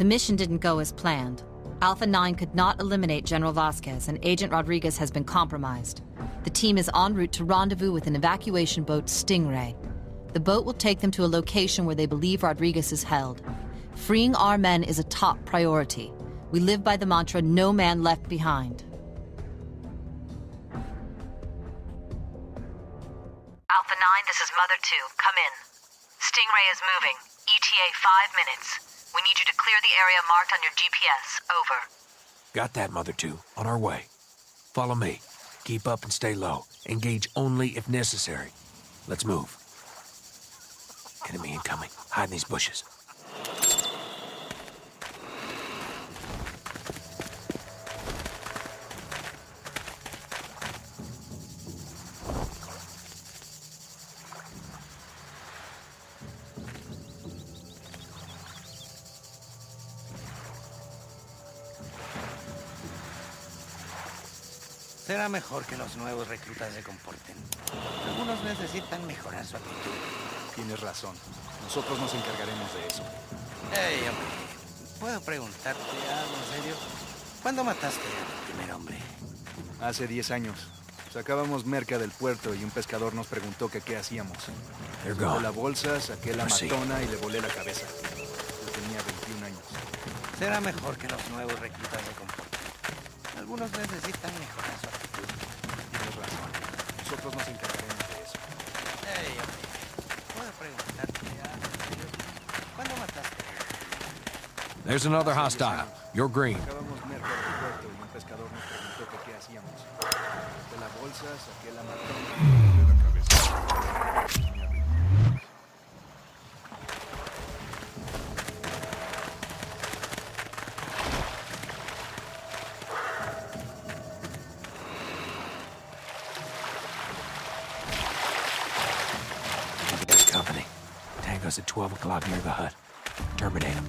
The mission didn't go as planned. Alpha 9 could not eliminate General Vasquez, and Agent Rodriguez has been compromised. The team is en route to rendezvous with an evacuation boat, Stingray. The boat will take them to a location where they believe Rodriguez is held. Freeing our men is a top priority. We live by the mantra no man left behind. Alpha 9, this is Mother 2. Come in. Stingray is moving. ETA five minutes. We need you to clear the area marked on your GPS. Over. Got that, Mother 2. On our way. Follow me. Keep up and stay low. Engage only if necessary. Let's move. Enemy incoming. Hide in these bushes. Mejor que los nuevos reclutas se comporten. Algunos necesitan mejorar su actitud. Tienes razón. Nosotros nos encargaremos de eso. Hey, hombre, ¿puedo preguntarte algo en serio? ¿Cuándo mataste a tu primer hombre? Hace 10 años. Sacábamos merca del puerto y un pescador nos preguntó que qué hacíamos. Gone. la bolsa, saqué la Así. matona y le volé la cabeza. Yo tenía 21 años. Será mejor que los nuevos reclutas se comporten. Algunos necesitan mejorar su actitud. Nosotros nos encargaremos de eso. Hey, hombre, ¿puedo preguntarte algo en serio? ¿Cuándo mataste a tu primer hombre? There's another hostile. You're green. 12 o'clock near the hut. Terminate him.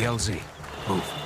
The LZ. Move.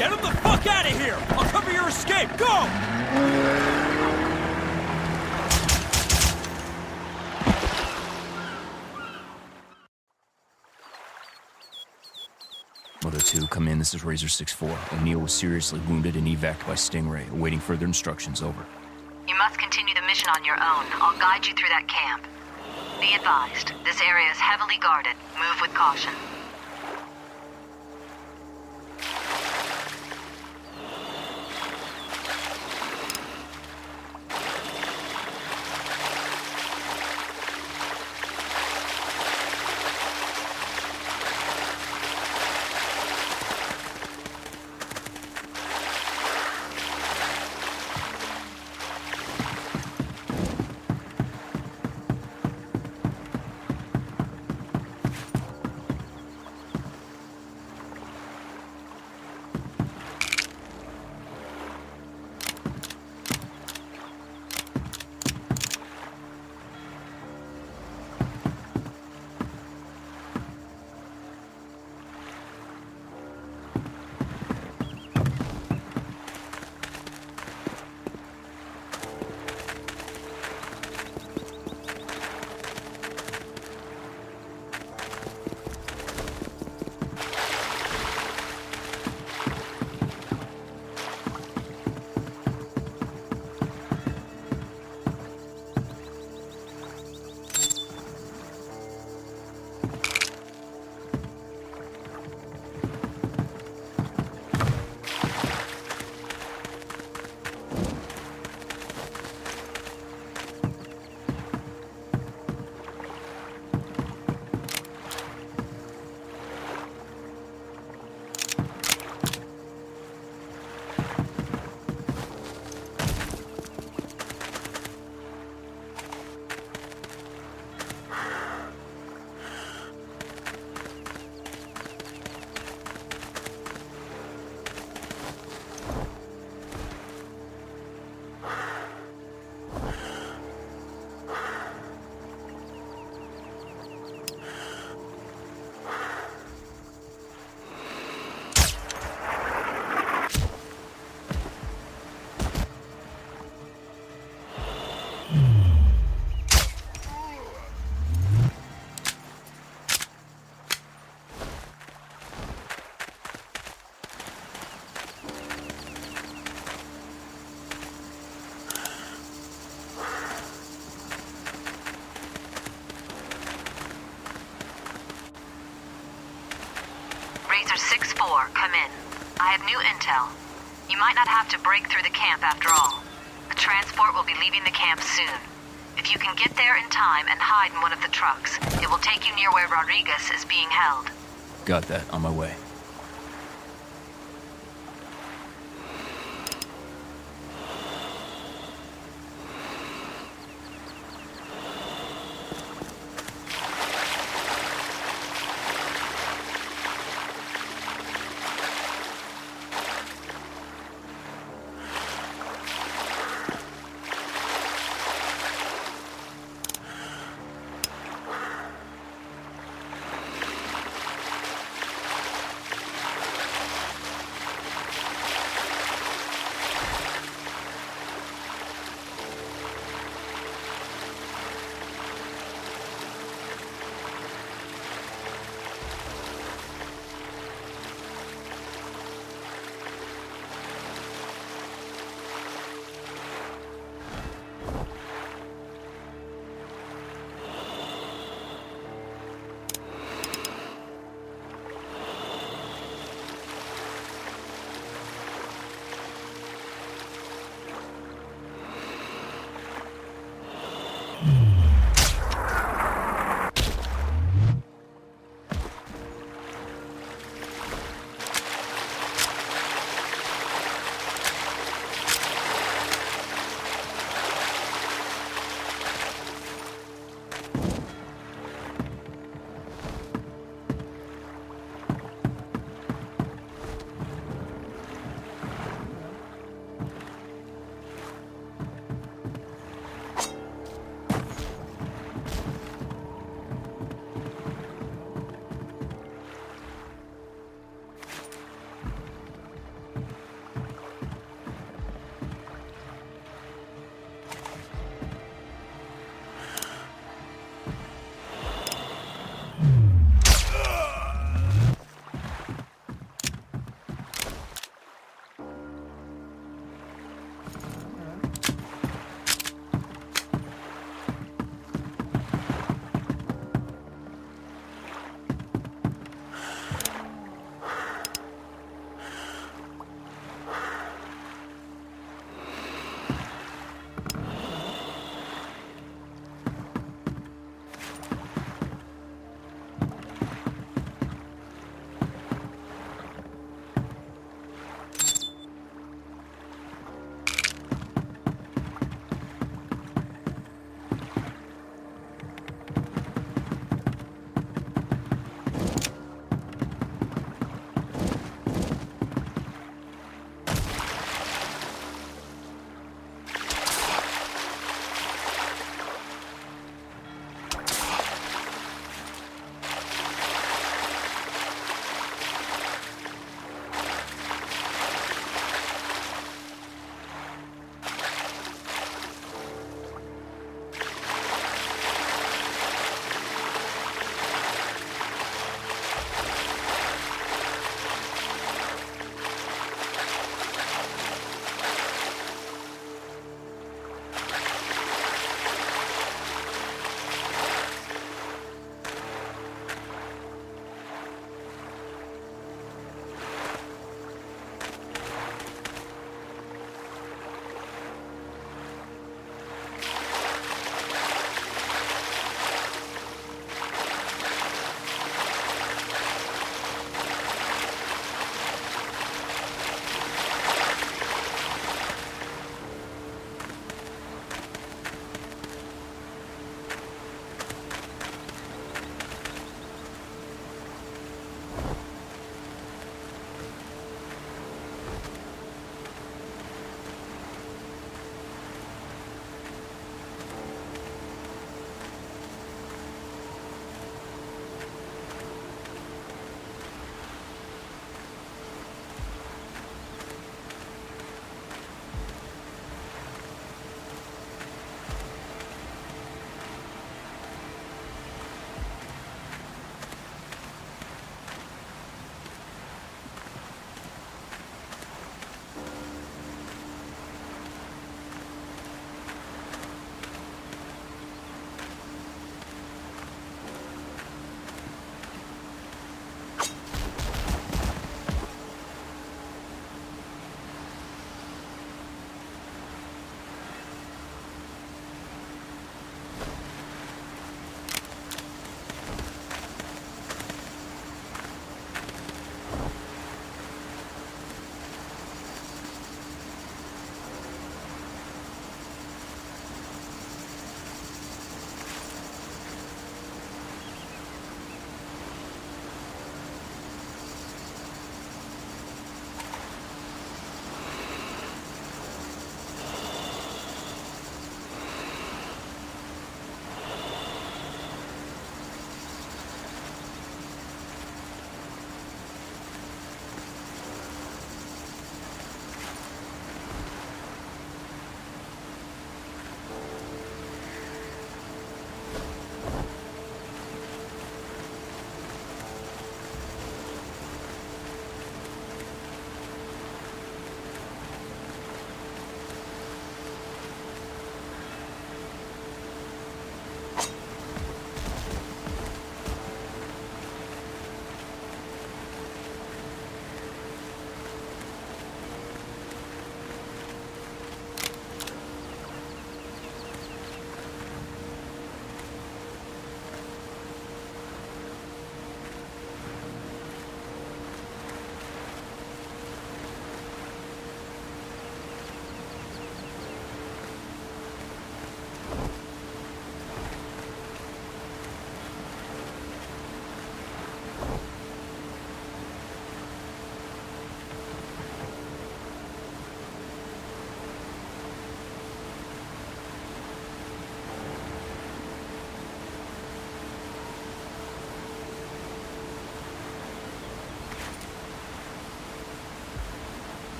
Get him the fuck out of here! I'll cover your escape! Go! Mother 2, come in. This is Razor 6-4. O'Neil was seriously wounded and evac by Stingray, awaiting further instructions. Over. You must continue the mission on your own. I'll guide you through that camp. Be advised, this area is heavily guarded. Move with caution. Razor 6-4, come in. I have new intel. You might not have to break through the camp after all. The transport will be leaving the camp soon. If you can get there in time and hide in one of the trucks, it will take you near where Rodriguez is being held. Got that. On my way.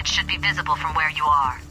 It should be visible from where you are.